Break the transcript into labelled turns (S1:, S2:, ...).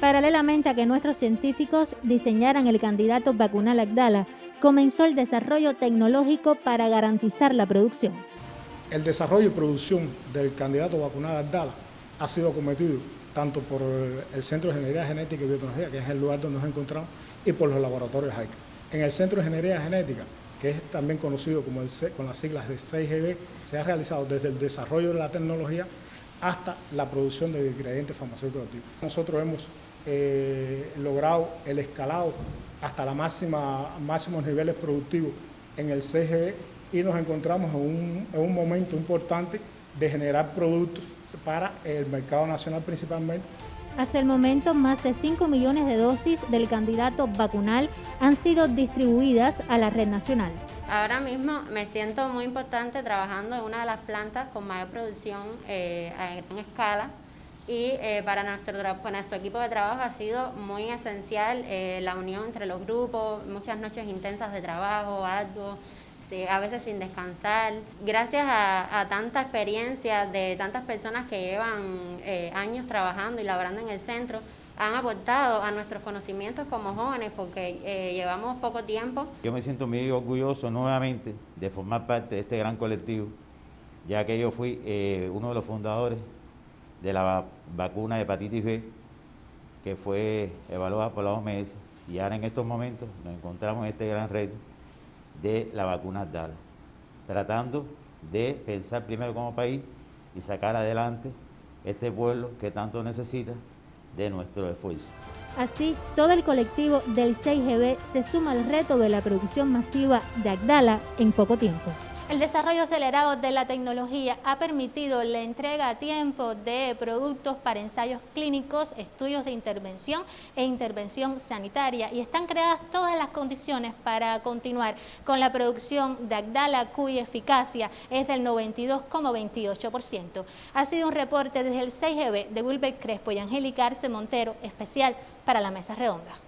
S1: Paralelamente a que nuestros científicos diseñaran el candidato vacunal Agdala, comenzó el desarrollo tecnológico para garantizar la producción.
S2: El desarrollo y producción del candidato vacunal Agdala ha sido cometido tanto por el Centro de Ingeniería Genética y Biotecnología, que es el lugar donde nos encontramos, y por los laboratorios AICA. En el Centro de Ingeniería Genética, que es también conocido como con las siglas de 6GB, se ha realizado desde el desarrollo de la tecnología hasta la producción de ingredientes farmacéuticos. Nosotros hemos eh, logrado el escalado hasta la máxima, máximos niveles productivos en el CGB y nos encontramos en un, en un momento importante de generar productos para el mercado nacional principalmente.
S1: Hasta el momento, más de 5 millones de dosis del candidato vacunal han sido distribuidas a la red nacional.
S3: Ahora mismo me siento muy importante trabajando en una de las plantas con mayor producción eh, a gran escala y eh, para nuestro, equipo de trabajo ha sido muy esencial eh, la unión entre los grupos, muchas noches intensas de trabajo, arduo, a veces sin descansar. Gracias a, tanta experiencia de tantas personas que llevan eh, años trabajando y laborando en el centro, han aportado a nuestros conocimientos como jóvenes porque eh, llevamos poco tiempo.
S4: Yo me siento muy orgulloso nuevamente de formar parte de este gran colectivo, ya que yo fui uno de los fundadores de la vacuna de hepatitis B, que fue evaluada por la OMS, y ahora en estos momentos nos encontramos en este gran reto de la vacuna DALA, tratando de pensar primero como país y sacar adelante este pueblo que tanto necesita de nuestro esfuerzo.
S1: Así, todo el colectivo del 6GB se suma al reto de la producción masiva de Agdala en poco tiempo. El desarrollo acelerado de la tecnología ha permitido la entrega a tiempo de productos para ensayos clínicos, estudios de intervención e intervención sanitaria y están creadas todas las condiciones para continuar con la producción de Agdala cuya eficacia es del 92,28%. Ha sido un reporte desde el 6GB de Wilbert Crespo y Angélica Arce Montero, especial para la Mesa Redonda.